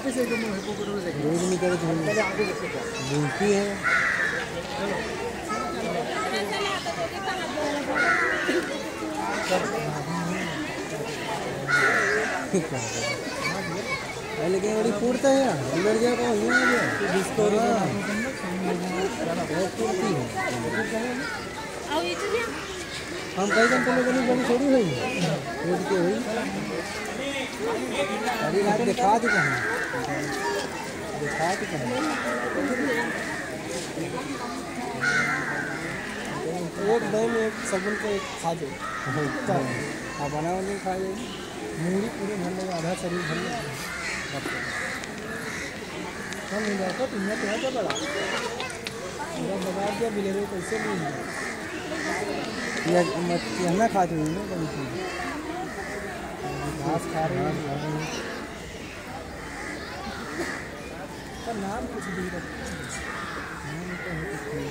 वापस एक दिन फ़ोटो देखेंगे। नहीं करे तुम पहले आगे देखो बोलती है। लेकिन बड़ी फूटता है यार? बिगड़ गया तो यहाँ गया जिसको बहुत फूटती है। हम कई दिन पहले कहीं बड़ी छोड़ी हुई रोड के हुई। अभी रात दिखा दी कहाँ। दिखा दी एक दही में एक सगुन को एक खा दो आप बना वाली खा जाएगी मूड़ी पूरे भर लेगा आधा शरीर भर लेगा हम नहीं जाता तो है क्या बड़ा? बगा दिया, बिलेरे कैसे नहीं या मत ना खाते हुई ना सी घास खा रहे है। का नाम कुछ भी रखा